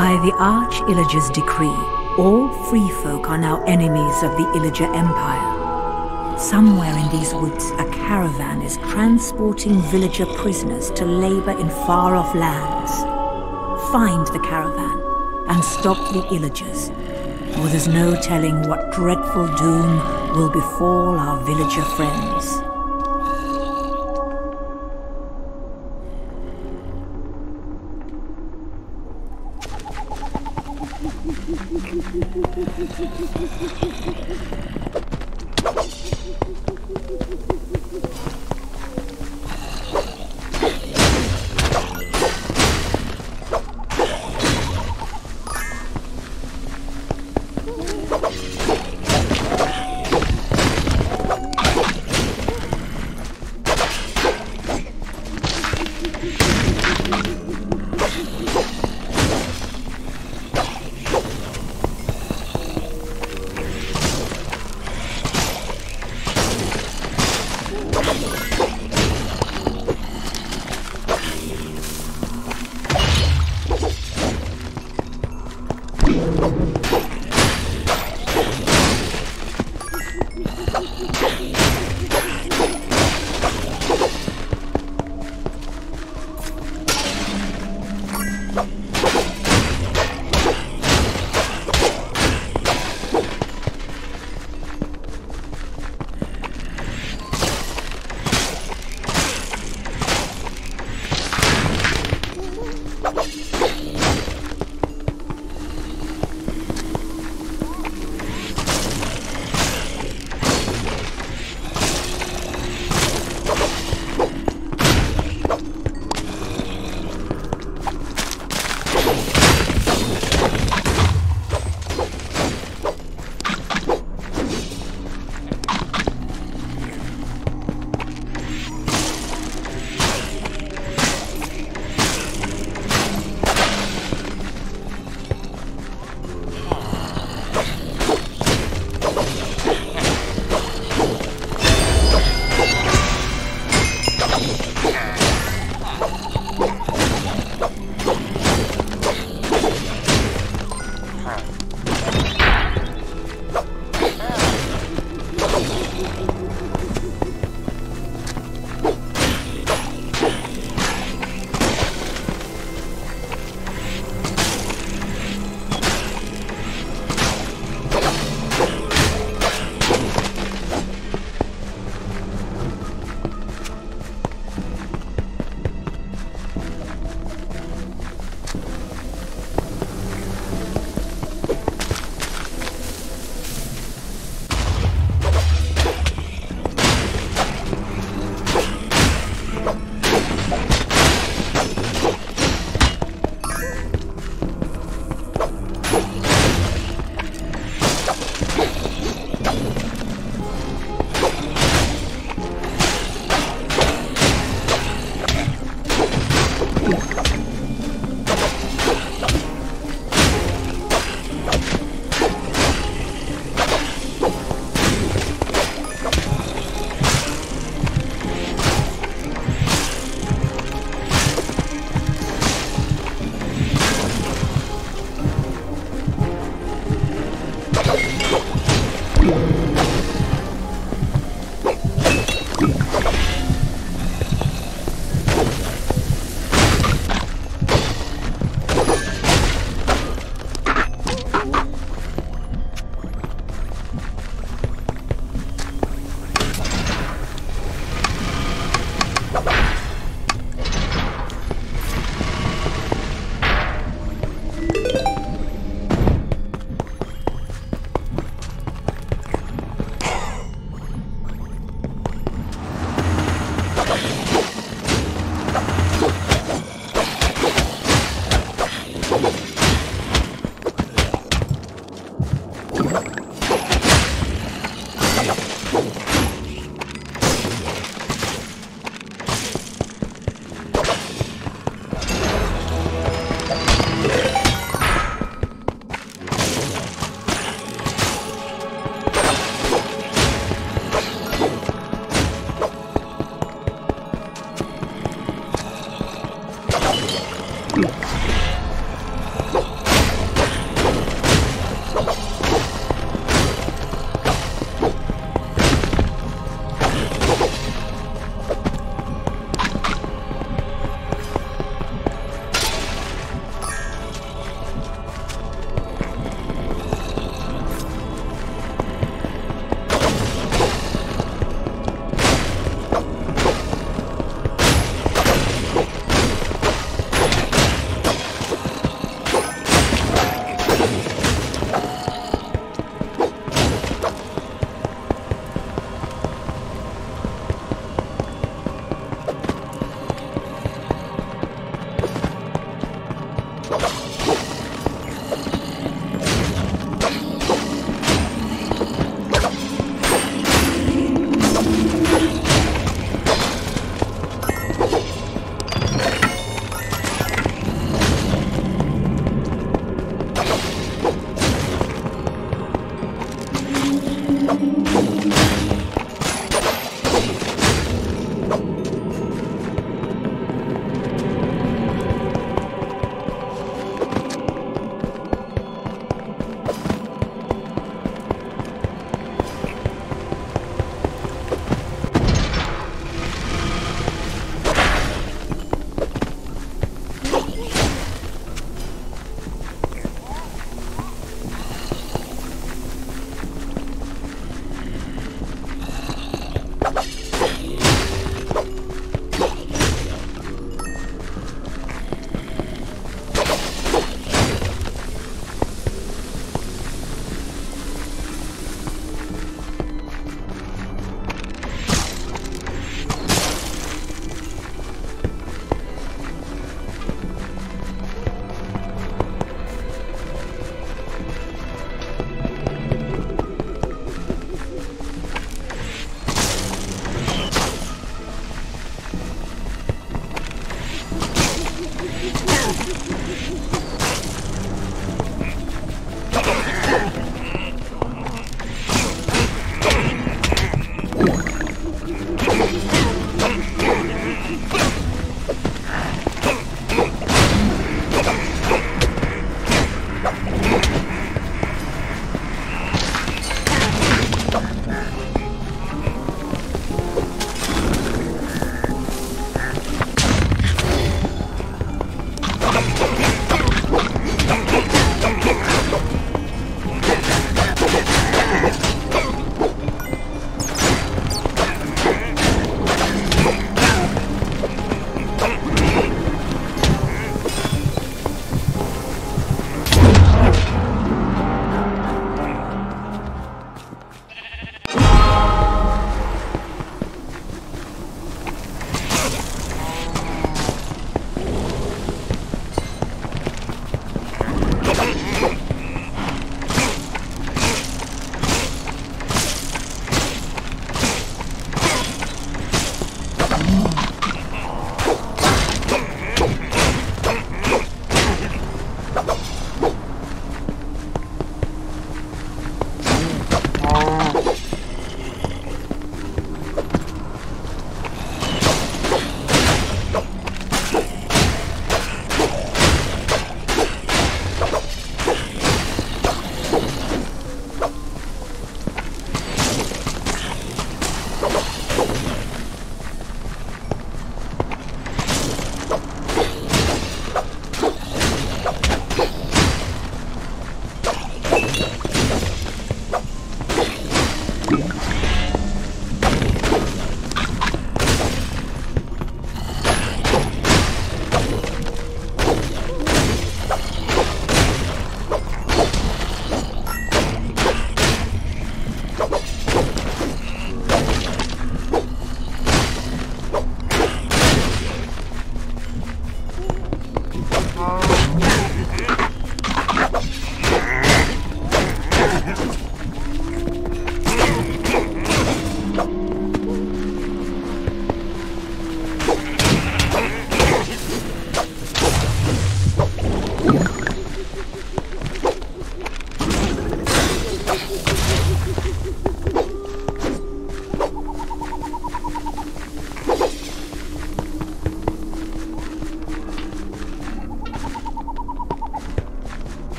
By the Arch Illager's decree, all free folk are now enemies of the Illager Empire. Somewhere in these woods, a caravan is transporting villager prisoners to labor in far-off lands. Find the caravan and stop the Illagers, or there's no telling what dreadful doom will befall our villager friends. Thank you.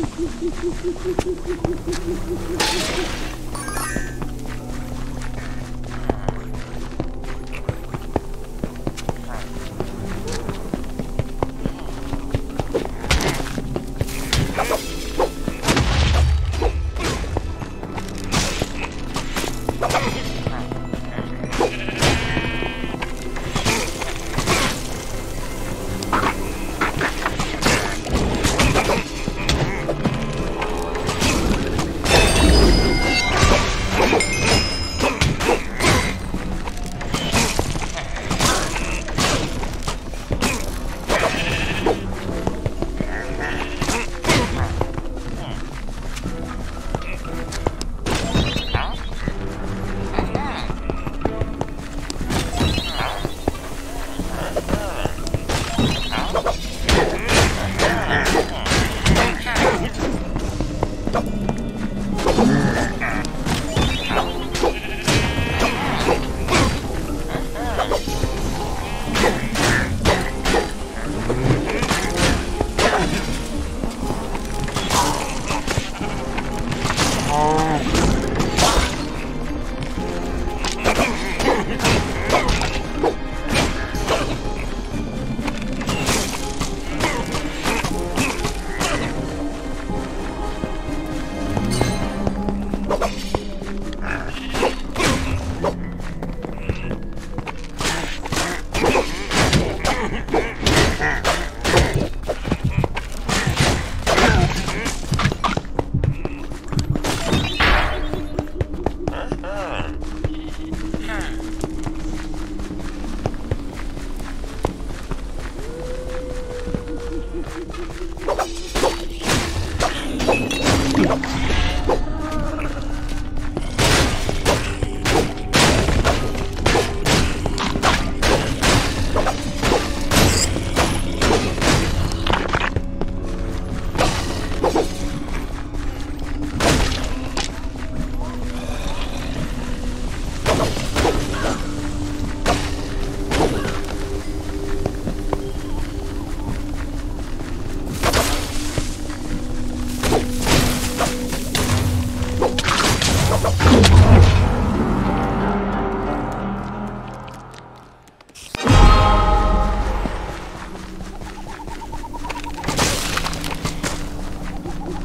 Thank you.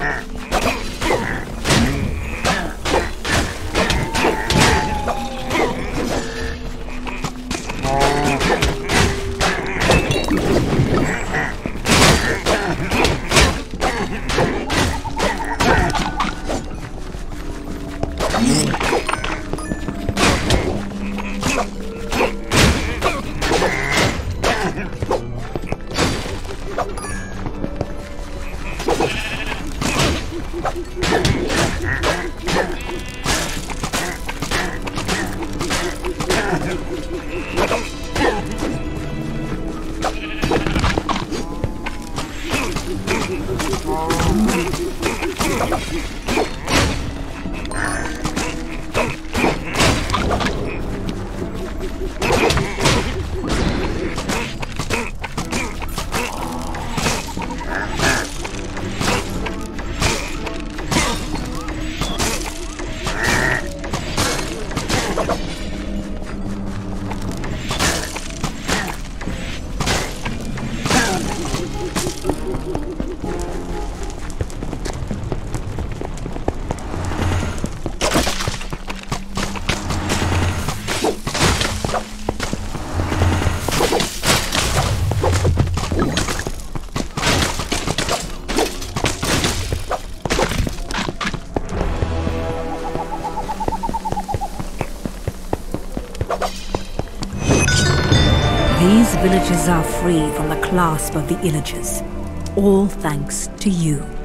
Ha! These villages are free from the clasp of the Illagers, all thanks to you.